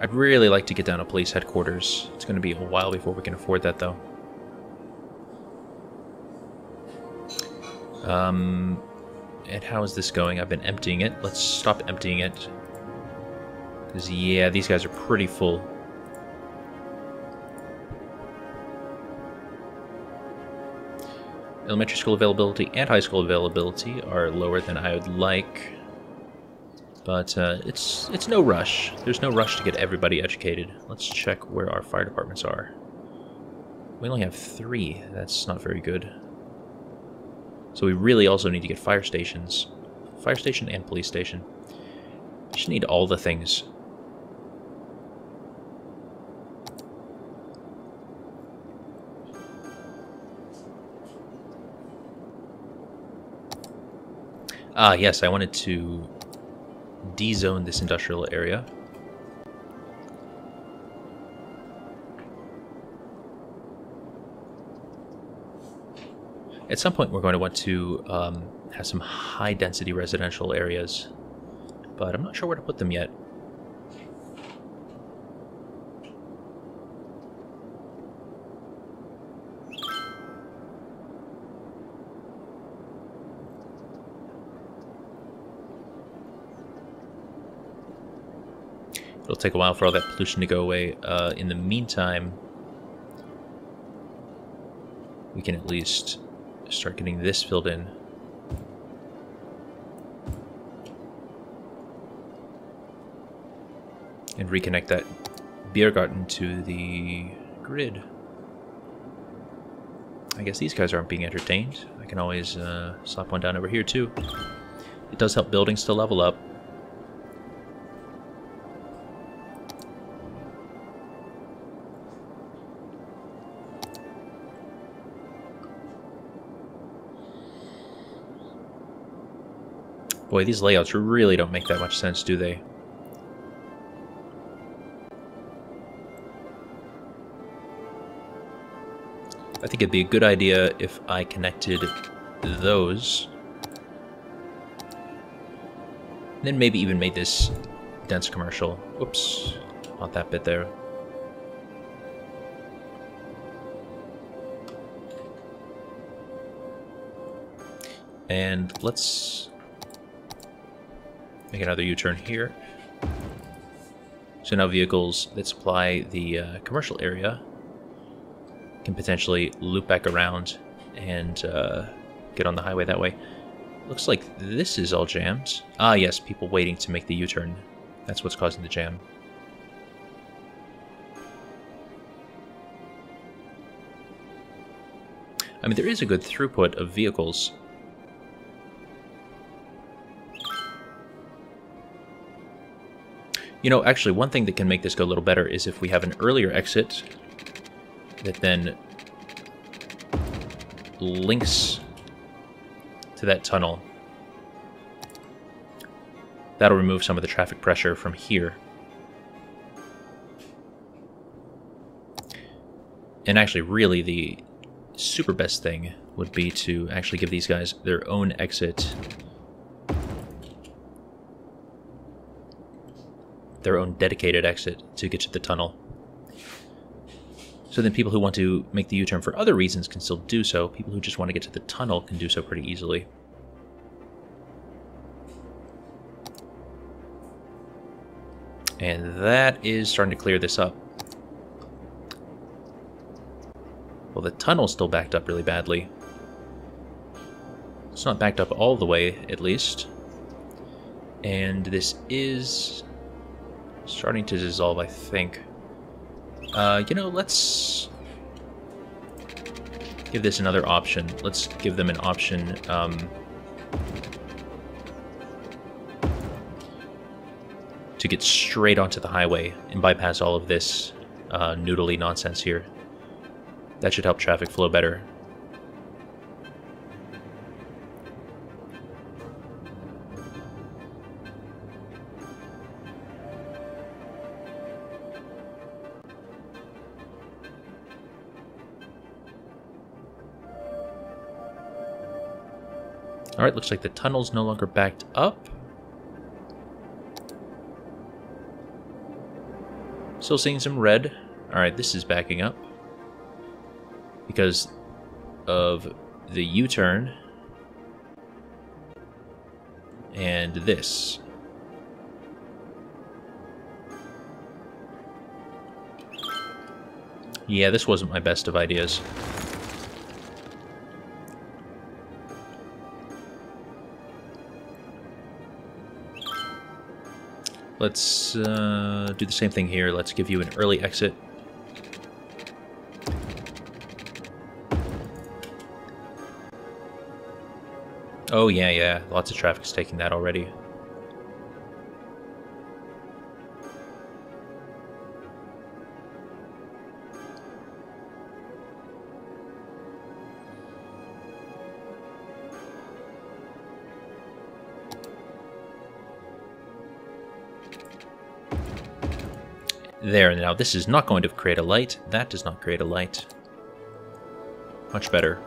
I'd really like to get down to police headquarters. It's going to be a while before we can afford that, though. Um, and how is this going? I've been emptying it. Let's stop emptying it. Because, yeah, these guys are pretty full. Elementary school availability and high school availability are lower than I would like. But uh, it's it's no rush. There's no rush to get everybody educated. Let's check where our fire departments are. We only have three. That's not very good. So we really also need to get fire stations. Fire station and police station. We just need all the things. Ah, yes, I wanted to D-zone this industrial area. At some point, we're going to want to um, have some high-density residential areas, but I'm not sure where to put them yet. It'll take a while for all that pollution to go away. Uh, in the meantime, we can at least start getting this filled in. And reconnect that Biergarten to the grid. I guess these guys aren't being entertained. I can always uh, slap one down over here too. It does help buildings to level up. Boy, these layouts really don't make that much sense, do they? I think it'd be a good idea if I connected those. then maybe even made this dense commercial. Oops, not that bit there. And let's make another U-turn here. So now vehicles that supply the uh, commercial area can potentially loop back around and uh, get on the highway that way. Looks like this is all jammed. Ah, yes, people waiting to make the U-turn. That's what's causing the jam. I mean, there is a good throughput of vehicles You know, actually, one thing that can make this go a little better is if we have an earlier exit that then links to that tunnel. That'll remove some of the traffic pressure from here. And actually, really, the super best thing would be to actually give these guys their own exit their own dedicated exit to get to the tunnel. So then people who want to make the U-turn for other reasons can still do so. People who just want to get to the tunnel can do so pretty easily. And that is starting to clear this up. Well, the tunnel's still backed up really badly. It's not backed up all the way, at least. And this is starting to dissolve, I think. Uh, you know, let's give this another option. Let's give them an option. Um, to get straight onto the highway and bypass all of this uh, noodly nonsense here. That should help traffic flow better. Alright, looks like the tunnel's no longer backed up. Still seeing some red. Alright, this is backing up. Because of the U-turn. And this. Yeah, this wasn't my best of ideas. Let's uh, do the same thing here. Let's give you an early exit. Oh, yeah, yeah. Lots of traffic's taking that already. There, now this is not going to create a light. That does not create a light. Much better.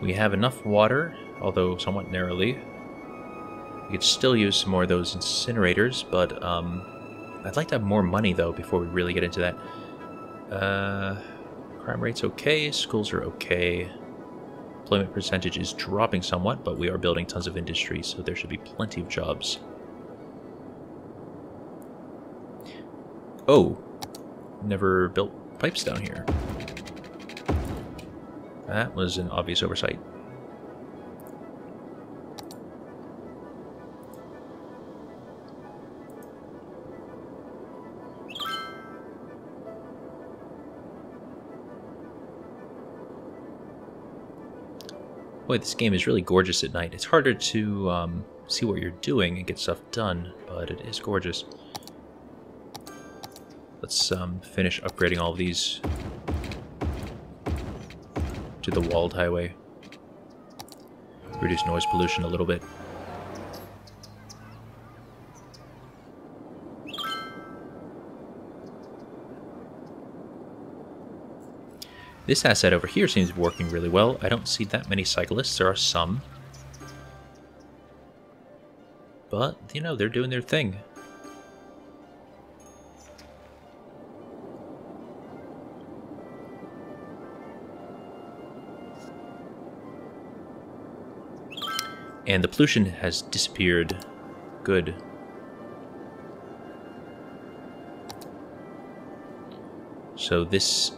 We have enough water, although somewhat narrowly, could still use some more of those incinerators, but um, I'd like to have more money, though, before we really get into that. Uh, crime rate's okay, schools are okay. Employment percentage is dropping somewhat, but we are building tons of industry, so there should be plenty of jobs. Oh, never built pipes down here. That was an obvious oversight. This game is really gorgeous at night. It's harder to um, see what you're doing and get stuff done, but it is gorgeous. Let's um, finish upgrading all of these to the walled highway. Reduce noise pollution a little bit. This asset over here seems to be working really well. I don't see that many cyclists. There are some. But, you know, they're doing their thing. And the pollution has disappeared. Good. So this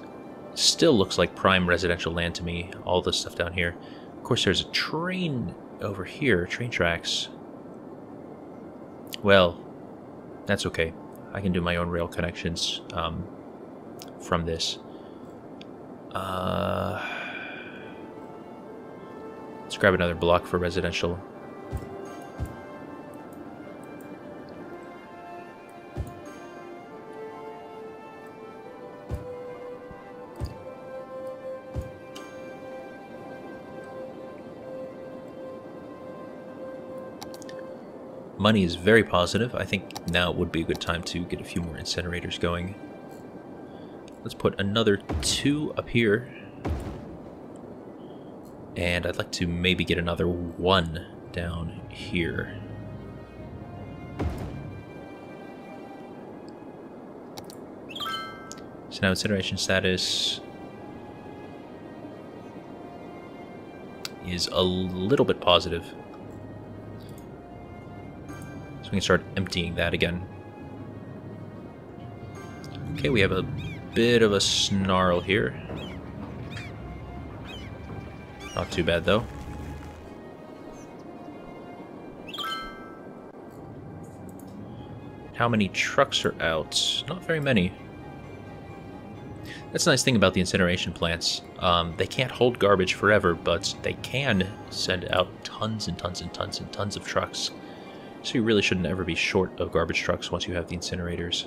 Still looks like prime residential land to me, all this stuff down here. Of course, there's a train over here, train tracks. Well, that's okay. I can do my own rail connections um, from this. Uh, let's grab another block for residential. Money is very positive. I think now would be a good time to get a few more incinerators going. Let's put another two up here. And I'd like to maybe get another one down here. So now incineration status is a little bit positive. So we can start emptying that again. Okay, we have a bit of a snarl here. Not too bad, though. How many trucks are out? Not very many. That's a nice thing about the incineration plants. Um, they can't hold garbage forever, but they can send out tons and tons and tons and tons of trucks. So you really shouldn't ever be short of garbage trucks once you have the incinerators.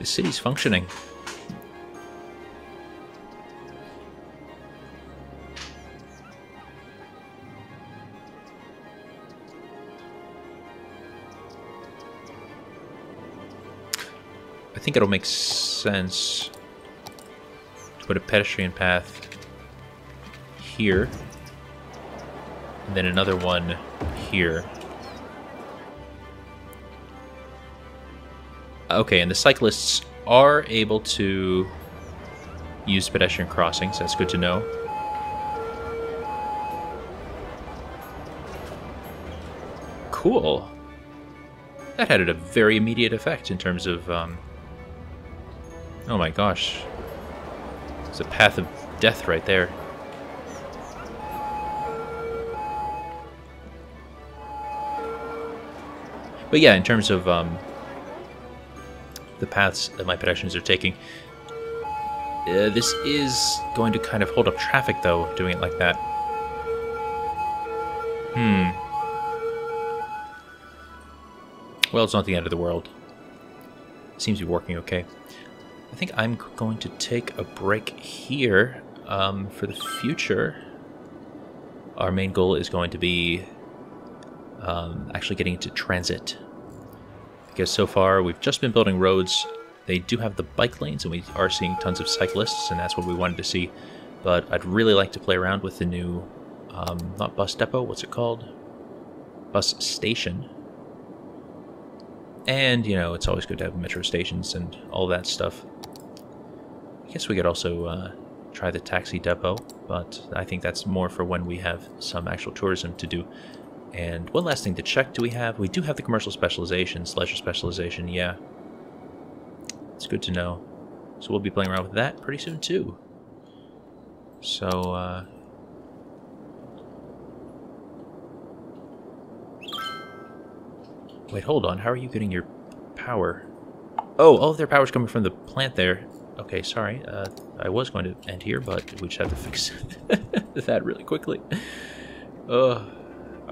The city's functioning. I think it'll make sense to put a pedestrian path here, and then another one here. Okay, and the cyclists are able to use pedestrian crossings. That's good to know. Cool. That had a very immediate effect in terms of um, Oh my gosh. It's a path of death right there. But yeah, in terms of um, the paths that my pedestrians are taking, uh, this is going to kind of hold up traffic, though, doing it like that. Hmm. Well, it's not the end of the world. Seems to be working okay. I think I'm going to take a break here um, for the future. Our main goal is going to be um, actually getting into transit. Because so far we've just been building roads. They do have the bike lanes and we are seeing tons of cyclists and that's what we wanted to see. But I'd really like to play around with the new, um, not bus depot, what's it called? Bus station. And, you know, it's always good to have metro stations and all that stuff. I guess we could also uh, try the taxi depot, but I think that's more for when we have some actual tourism to do. And one last thing to check, do we have? We do have the commercial specializations, leisure specialization, yeah. It's good to know. So we'll be playing around with that pretty soon too. So, uh... Wait, hold on. How are you getting your power? Oh, all of their power's coming from the plant there. Okay, sorry. Uh, I was going to end here, but we just have to fix that really quickly. Uh,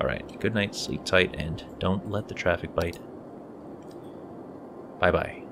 Alright, good night, sleep tight, and don't let the traffic bite. Bye-bye.